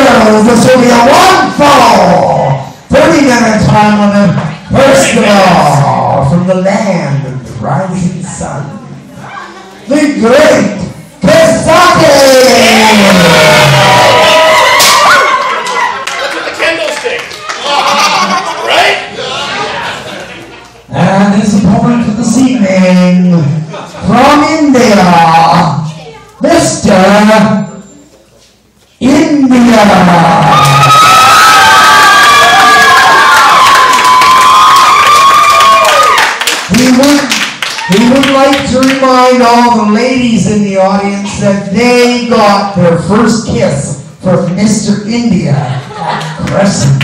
girls, this will be a one fall. 30 minute time on it. First of all, from the land of the rising sun, the great Kasaki! The? And his opponent for this evening, from India, Mr. He would, he would like to remind all the ladies in the audience that they got their first kiss from Mr. India at Crescent.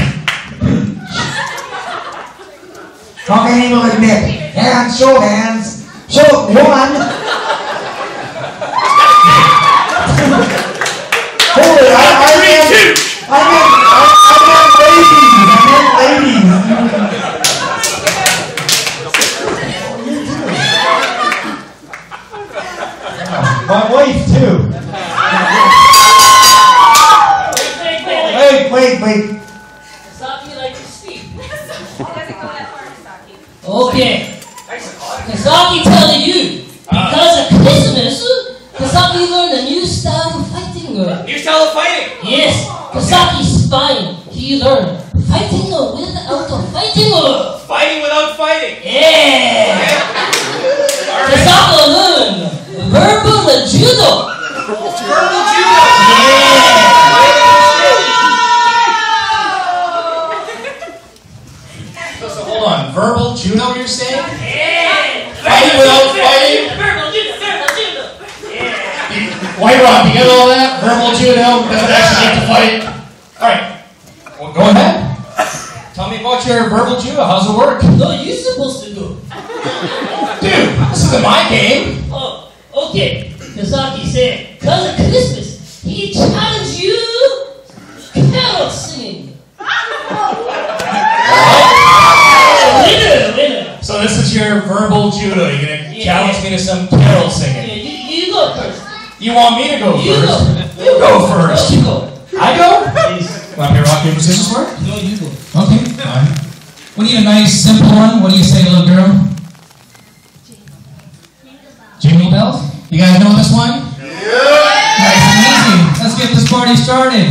How many will admit? Hands, show hands. Show one. Holy, I, I Three, meant, two. I meant, I, I meant ladies. I meant ladies. My wife too. Wait, wait, wait. Wait, wait, wait. Saki like to speak. Okay. Kasaki telling you, because Yes, Kasaki's fine. He learned fighting without fighting. Fighting without fighting. Yeah. Kasaki learned verbal judo. Verbal judo. So, so hold on. Verbal judo, you're saying? Yeah. Fighting without fighting? Verbal judo, verbal judo. Yeah. White Rock, you get all that? Verbal judo doesn't actually get to fight. All right. Well, go ahead. Tell me about your verbal judo. How's it work? No, you're supposed to go. Dude, this isn't my game. Oh, okay. Kasaki said, because of Christmas, he challenged you carol singing. winner, winner. So this is your verbal judo. You're gonna Yeah. challenge me to some carol Yeah, singing. you, you go first. You want me to go You first? go. You Go first. You go. I go? Yes. Want me to rock paper scissors work? No, you go. Okay, fine. We need a nice simple one. What do you say, little girl? Jingle bells. You guys know this one? Yeah. Nice and easy. Let's get this party started.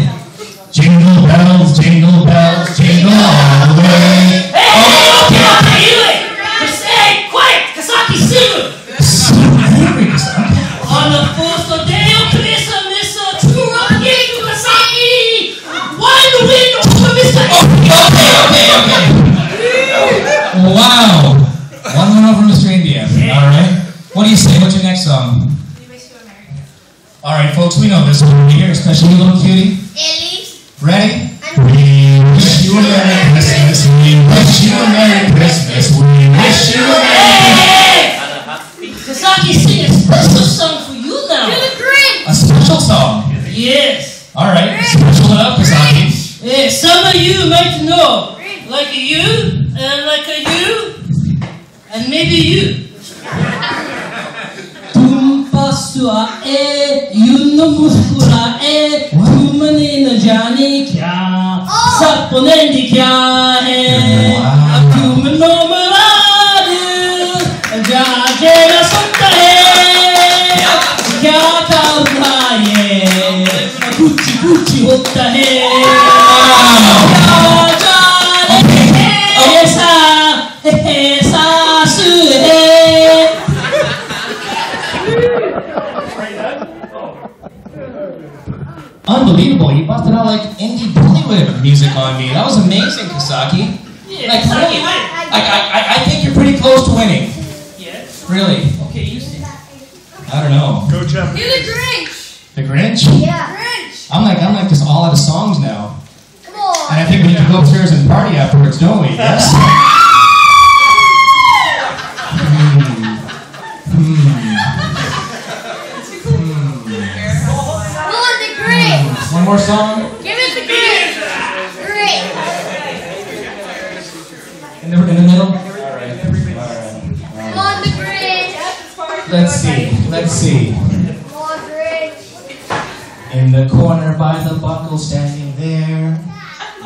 Jingle bells, jingle bells, jingle all the way. Hey, okay, okay, you wait. Just hey, quiet. On the first Wow. One went over Mr. India. All right. What do you say? What's your next song? We wish you were married. All right, folks, we know this one here, especially you little cutie. Ellie. Ready? And We wish you a Merry Christmas. We wish you a Merry Christmas. We wish you a Merry Hey! Kasaki sing a special song for you now. you're the Grinch. A special song. Yes. All right, special it up, Kasaki. Yeah, some of you might know, uh, like a you, and like a you, and maybe you. तुम पसुआए यूं मुस्कुराए तुमने न जाने क्या सपने दिखा है अब तुम नो मुराद जाके न सुनता है क्या करना ये कुछ कुछ होता है music on me. That was amazing, Kasaki. Yeah, Like, Kasaki really? I, I, I- I think you're pretty close to winning. Yes. Really. Okay, you sing. I don't know. Go, Jeff. You're the Grinch. The Grinch? Yeah. Grinch. I'm like, I'm like just all out of songs now. Come on. And I think we need to go upstairs and party afterwards, don't we? Yes? Hmm. Hmm. Come on, the Grinch. One more song? See. Let's see. Come on, Grinch. In the corner by the buckle, standing there?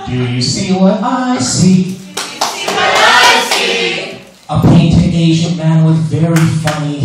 Do you see what I see? A painted Asian man with very funny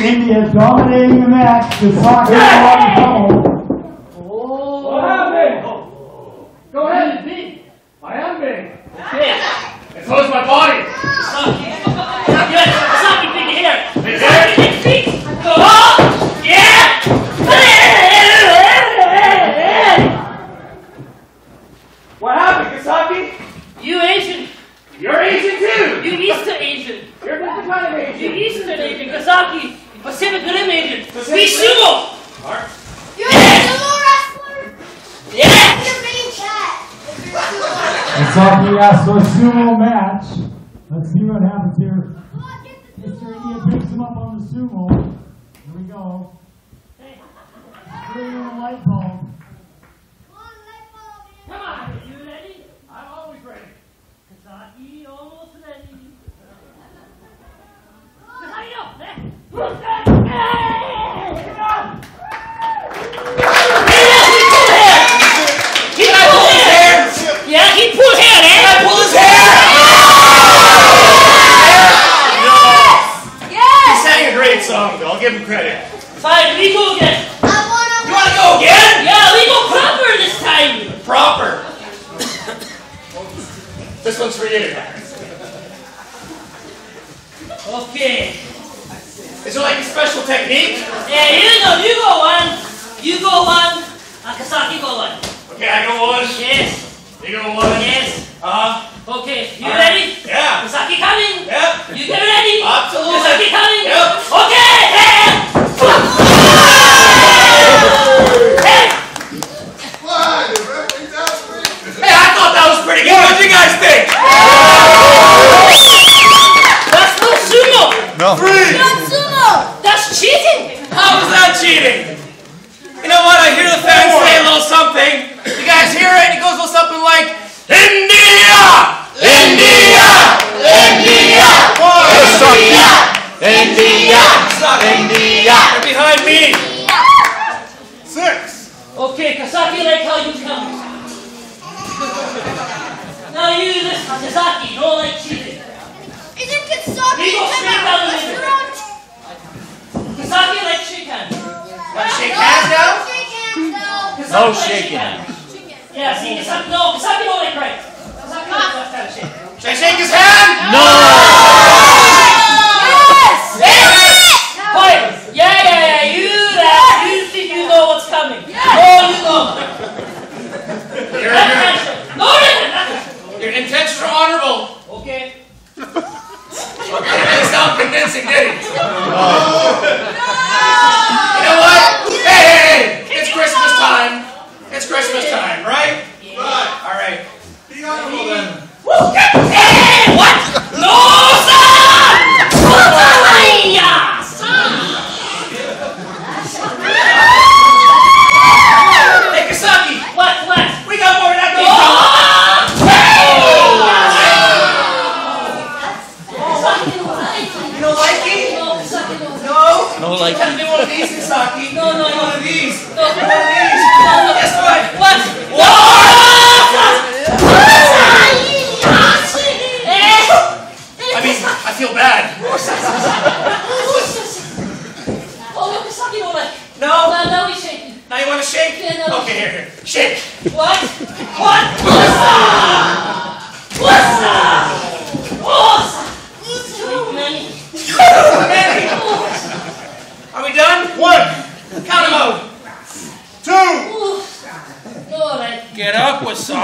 far, Mr. India dominating the match. Tasaki on trouble. What happened? Go ahead. I am big. And so is my body. Big hair? Yeah! What happened, Kasaki? You Asian, You're Asian too. you Eastern Asian, You're different kind of Asian. you Asian. Eastern Asian, Kasaki, Pacific Rim Asian, Pacific we Rim. sumo! Mark. You're a sumo wrestler? Yes! Your main chat. Tasaki asked for a sumo match. Let's see what happens here. Come on, get the Mr. sumo. India picks him up on the sumo. Here we go. Putting in a light bulb. Come on, light bulb, man. Come on, are you ready? I'm always ready. Kasaki, almost ready. Kasaki, no! eh? Who's that? Hey! Come on! He pulled hair! Yeah, he pulled hair, eh? Pull his hair. He Yes! sang a great song, though. I'll give him credit. Fine, we go again. I wanna You want to go again? Yeah, we go proper this time. Proper. This one's. Okay. Is there like a special technique? Yeah, you know, you go one, you go one, and Kasaki go one. Okay, I go one. Yes, You go one. yes. Uh huh. Okay, you huh. ready? Yeah. Kasaki coming. Yep. You get ready? Absolutely. Kasaki coming. Yep. Okay. Hey. Hey. Hey, I thought that was pretty good. What do you guys think? That's no sumo. Three. Not sumo! That's cheating. How was that cheating? You know what? I hear the fans say a little something. You guys hear it? It goes a little something like India! India! India! India! India! India! They're behind me. Six. Okay, Kasaki, like how you come. Now you listen, Kasaki, don't like cheating. Isn't Kasaki We go in straight down the middle. Kasaki like chicken. Wanna shake hands now? Shake No shaking. Yeah, see, Kasaki, no, Kasaki don't like right. Kasaki likes that kind of shit. Should I shake his hand? No!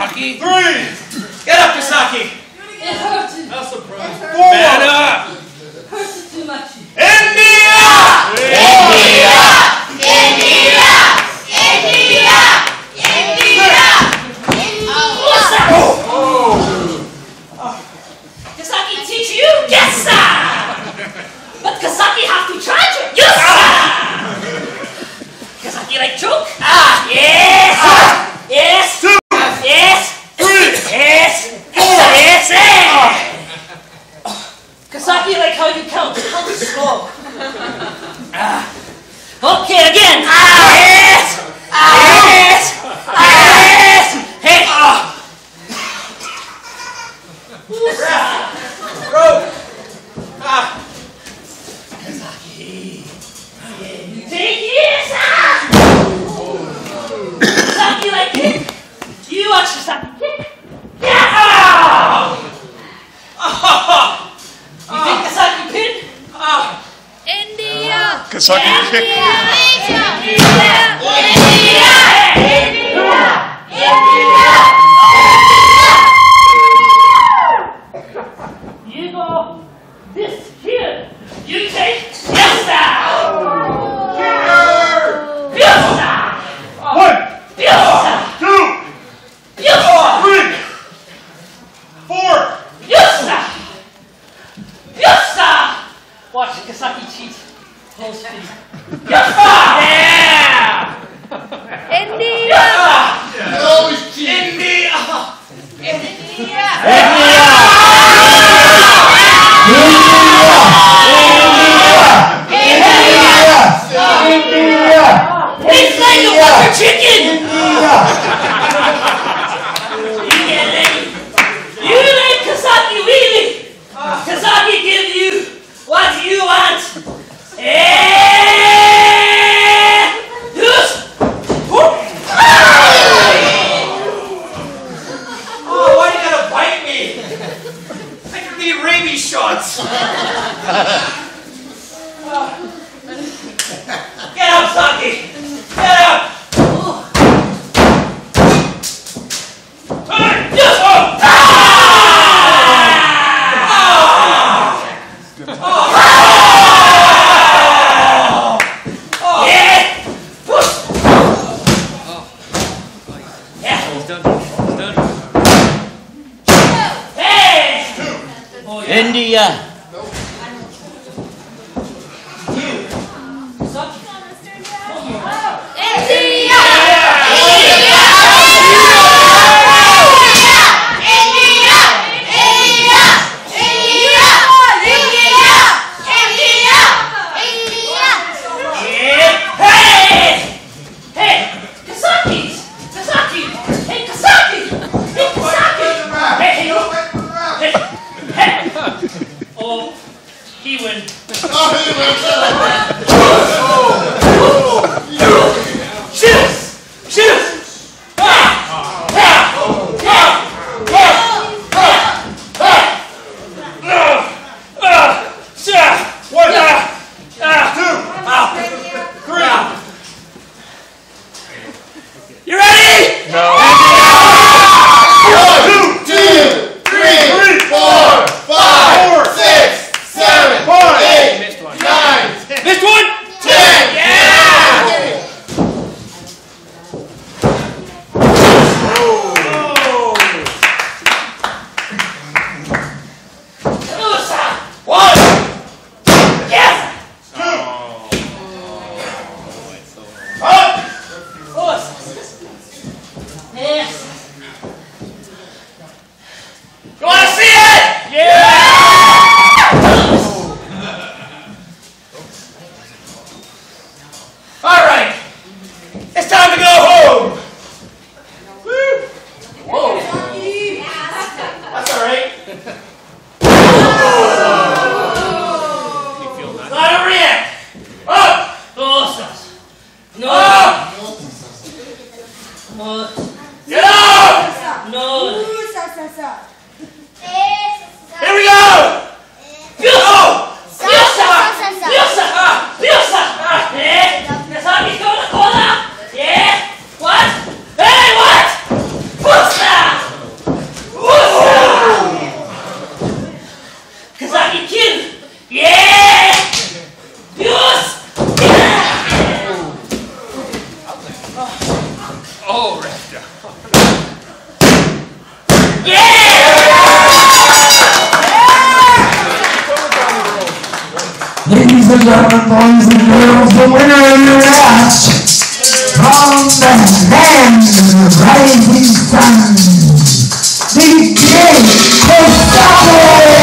Saki. Three. Get up, Saki. It hurt. That's a problem. Four. Better. hands! Yes. Ass! Ass! Hey! Bro! Ah! Saki! Take this out! You like kick! You watch the kick! Yeah! Ah. Oh! Kentucky Kick. You know, this here, you take Watch Kasaki cheat. Holstein. yes! Yeah! Indeed! Yes. Ladies and gentlemen, boys and girls, the winner of your match from the land of rising sun, DJ Gustavo!